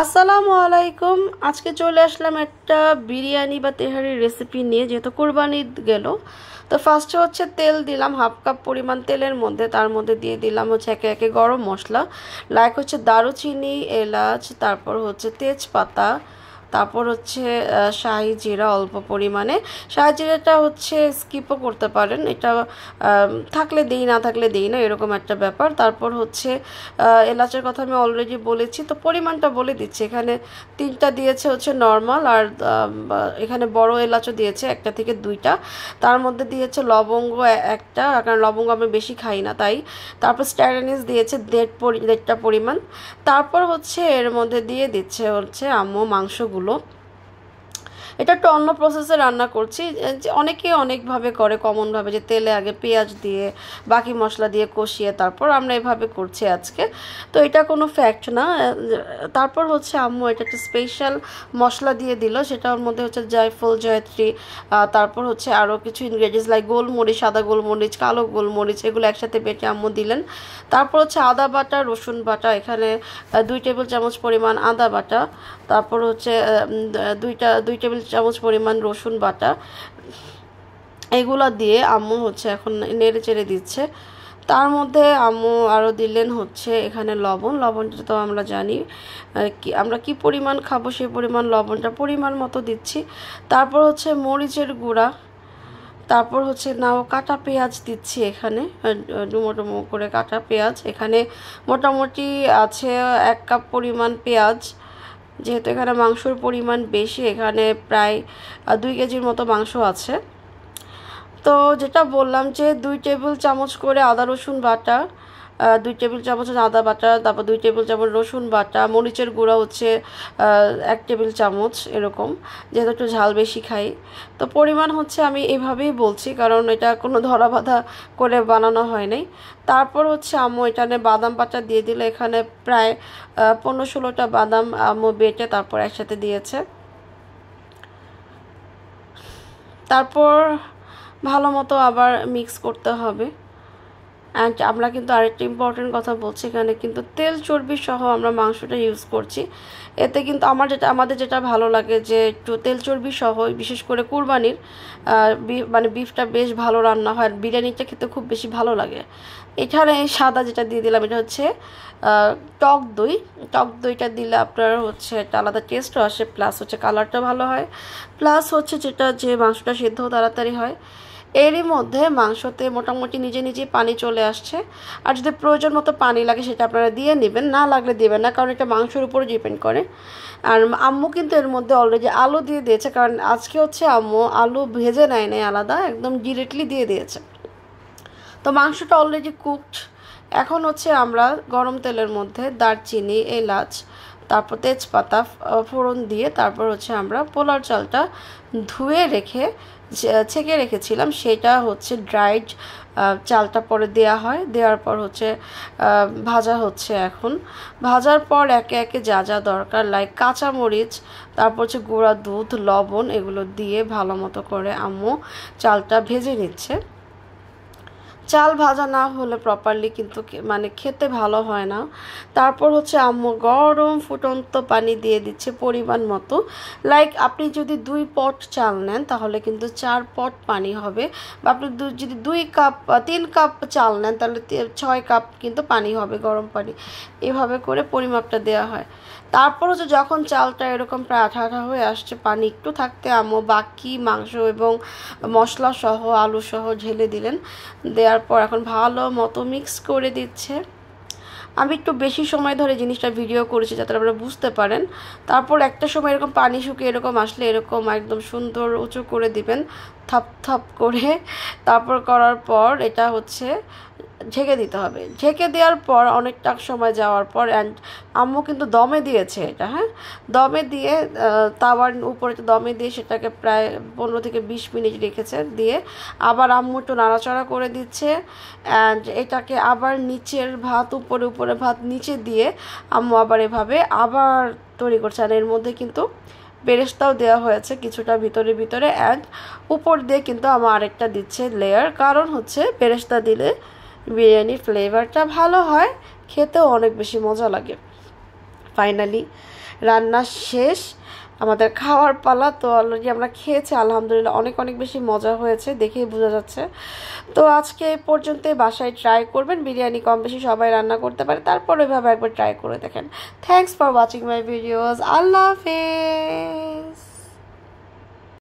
আসসালামু আলাইকুম। আজকে চলে আসলাম একটা বিরিয়ানি বা তেহারির রেসিপি নিয়ে, যেহেতু কোরবানি গেল। তো ফার্স্টে হচ্ছে তেল দিলাম হাফ কাপ পরিমাণ তেলের মধ্যে। তার মধ্যে দিয়ে দিলাম হচ্ছে একে একে গরম মশলা। লাইক হচ্ছে দারুচিনি, এলাচ, তারপর হচ্ছে তেজপাতা। তারপর হচ্ছে শাহি জিরা অল্প পরিমাণে। শাহি জিরাটা হচ্ছে স্কিপও করতে পারেন। এটা থাকলে দিই, না থাকলে দিই না, এরকম একটা ব্যাপার। তারপর হচ্ছে এলাচের কথা আমি অলরেডি বলেছি, তো পরিমাণটা বলে দিচ্ছি। এখানে তিনটা দিয়েছে হচ্ছে নর্মাল আর এখানে বড় এলাচও দিয়েছে, একটা থেকে দুইটা। তার মধ্যে দিয়েছে লবঙ্গ একটা, কারণ লবঙ্গ আমি বেশি খাই না, তাই। তারপর স্ট্যারানিস দিয়েছে দেড় দেড়টা পরিমাণ। তারপর হচ্ছে এর মধ্যে দিয়ে দিচ্ছে হচ্ছে আম্মু মাংসগুলো। হলো এটা একটু অন্য প্রসেসে রান্না করছি যে অনেকে অনেকভাবে করে কমনভাবে যে তেলে আগে পেঁয়াজ দিয়ে, বাকি মশলা দিয়ে কষিয়ে তারপর আমরা এভাবে করছি আজকে। তো এটা কোনো ফ্যাক্ট না তারপর হচ্ছে আম্মু এটা একটা স্পেশাল মশলা দিয়ে দিল, সেটার মধ্যে হচ্ছে জয়ফল, জয়ত্রী তারপর হচ্ছে আরও কিছু ইনগ্রেডিয়েন্টস লাইক গোলমরিচ, সাদা গোলমরিচ, কালো গোলমরিচ, এগুলো একসাথে বেটে আম্মু দিলেন। তারপর হচ্ছে আদা বাটা, রসুন বাটা, এখানে দুই টেবিল চামচ পরিমাণ আদা বাটা, তারপর হচ্ছে দুইটা, দুই টেবিল চামচ পরিমাণ রসুন বাটা, এগুলো দিয়ে আম্মু হচ্ছে এখন নেড়ে চেড়ে দিচ্ছে। তার মধ্যে আম্মু আরও দিলেন হচ্ছে এখানে লবণ। লবণটা তো আমরা জানি আমরা কি পরিমাণ খাব সেই পরিমাণ লবণটা পরিমাণ মতো দিচ্ছি। তারপর হচ্ছে মরিচের গুঁড়া, তারপর হচ্ছে নাও কাটা পেঁয়াজ দিচ্ছি এখানে ডুমো ডুমো করে কাটা পেঁয়াজ। এখানে মোটামুটি আছে এক কাপ পরিমাণ পেঁয়াজ যেহেতু এখানে মাংসর পরিমাণ বেশি, এখানে প্রায় দুই কেজির মতো মাংস আছে। তো যেটা বললাম যে দুই টেবিল চামচ করে আদা রসুন বাটা দুই টেবিল চামচ আদা বাটা, তারপর দুই টেবিল চামচ রসুন বাটা, মরিচের গুঁড়া হচ্ছে এক টেবিল চামচ এরকম, যেহেতু একটু ঝাল বেশি খাই। তো পরিমাণ হচ্ছে আমি এভাবেই বলছি, কারণ এটা কোনো ধরা বাঁধা করে বানানো হয় নাই। তারপর হচ্ছে আম্মু এখানে বাদাম বাটা দিয়ে দিলে, এখানে প্রায় পনেরো ষোলোটা বাদাম আম্মু বেটে তারপর একসাথে দিয়েছে। তারপর ভালো মতো আবার মিক্স করতে হবে। অ্যান্ড আমরা কিন্তু আরেকটা ইম্পর্টেন্ট কথা বলছি এখানে, কিন্তু তেল চর্বি সহ আমরা মাংসটা ইউজ করছি। এতে কিন্তু আমার যেটা, আমাদের যেটা ভালো লাগে যে একটু তেল চর্বি সহ, বিশেষ করে কুরবানির মানে বিফটা বেশ ভালো রান্না হয়, আর বিরিয়ানিটা খেতে খুব বেশি ভালো লাগে। এখানে সাদা যেটা দিয়ে দিলাম, এটা হচ্ছে টক দই। টক দইটা দিলে আপনার হচ্ছে একটা আলাদা টেস্টও আসে প্লাস হচ্ছে কালারটা ভালো হয়। প্লাস হচ্ছে যেটা যে মাংসটা সেদ্ধ তাড়াতাড়ি হয় এরই মধ্যে মাংসতে মোটামুটি নিজে নিজেই পানি চলে আসছে। আর যদি প্রয়োজন মতো পানি লাগে সেটা আপনারা দিয়ে নেবেন, না লাগলে দেবেন না, কারণ এটা মাংসের উপরে ডিপেন্ড করে। আর আম্মু কিন্তু এর মধ্যে অলরেডি আলু দিয়ে দিয়েছে, কারণ আজকে হচ্ছে আম্মু আলু ভেজে নেয় নেয় আলাদা, একদম ডিরেক্টলি দিয়ে দিয়েছে। তো মাংসটা অলরেডি কুকড এখন হচ্ছে আমরা গরম তেলের মধ্যে দারচিনি, এলাচ তারপর তেজপাতা ফোড়ন দিয়ে তারপর হচ্ছে আমরা পোলার চালটা ধুয়ে রেখে ছেঁকে রেখেছিলাম। সেটা হচ্ছে ড্রাইড চালটা পরে দেয়া হয়। দেওয়ার পর হচ্ছে ভাজা হচ্ছে এখন। ভাজার পর একে একে যা যা দরকার লাইক কাঁচামরিচ, তারপর হচ্ছে গুঁড়া দুধ, লবণ, এগুলো দিয়ে ভালো মতো করে আম্মু চালটা ভেজে নিচ্ছে। চাল ভাজা না হলে প্রপারলি কিন্তু মানে খেতে ভালো হয় না। তারপর হচ্ছে আম্মু গরম ফুটন্ত পানি দিয়ে দিচ্ছে পরিমাণ মতো। লাইক আপনি যদি দুই পট চাল নেন তাহলে কিন্তু চার পট পানি হবে। বা আপনি যদি দুই কাপ তিন কাপ চাল নেন তাহলে ছয় কাপ কিন্তু পানি হবে গরম পানি। এভাবে করে পরিমাপটা দেওয়া হয়। তারপর হচ্ছে যখন চালটা এরকম প্রায় আঠা আঠা হয়ে আসছে, পানি একটু থাকতে আম্মু বাকি মাংস এবং মশলা সহ আলু সহ ঢেলে দিলেন। দেওয়ার পর এখন ভালো মতো মিক্স করে দিচ্ছে। আমি একটু বেশি সময় ধরে জিনিসটা ভিডিও করেছি যাতে আপনারা বুঝতে পারেন। তারপর একটা সময় এরকম পানি শুকিয়ে এরকম আসলে এরকম একদম সুন্দর উঁচু করে দিবেন, থাপ থাপ করে। তারপর করার পর এটা হচ্ছে ঢেকে দিতে হবে। ঝেঁকে দেওয়ার পর অনেকটা সময় যাওয়ার পর অ্যান্ড আম্মু কিন্তু দমে দিয়েছে এটা হ্যাঁ? দমে দিয়ে তাওয়ার উপরে দমে দিয়ে সেটাকে প্রায় পনেরো থেকে বিশ মিনিট রেখেছে। দিয়ে আবার আম্মু একটু নাড়াচাড়া করে দিচ্ছে অ্যান্ড এটাকে আবার নিচের ভাত, উপরে উপরে ভাত, নিচে দিয়ে আম্মু আবার এভাবে আবার তৈরি করছে। আর এর মধ্যে কিন্তু বেরেস্তাও দেওয়া হয়েছে কিছুটা ভিতরে ভিতরে অ্যান্ড উপর দিয়ে কিন্তু আমার আরেকটা দিচ্ছে লেয়ার কারণ হচ্ছে বেরেস্তা দিলে বিরিয়ানির ফ্লেভারটা ভালো হয়, খেতেও অনেক বেশি মজা লাগে। ফাইনালি রান্না শেষ। আমাদের খাওয়ার পালা তো অলরেডি আমরা খেয়েছি, আলহামদুলিল্লাহ অনেক অনেক বেশি মজা হয়েছে দেখেই বোঝা যাচ্ছে। তো আজকে এই পর্যন্তই, বাসায় ট্রাই করবেন, বিরিয়ানি কম বেশি সবাই রান্না করতে পারে, তারপর ওইভাবে একবার ট্রাই করে দেখেন। Thanks for watching my videos আল্লাহ হাফেজ।